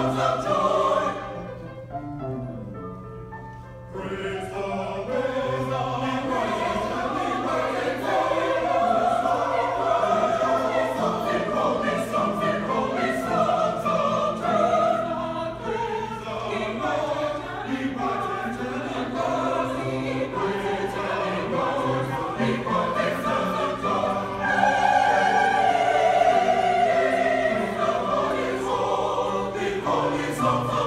thumbs up. so.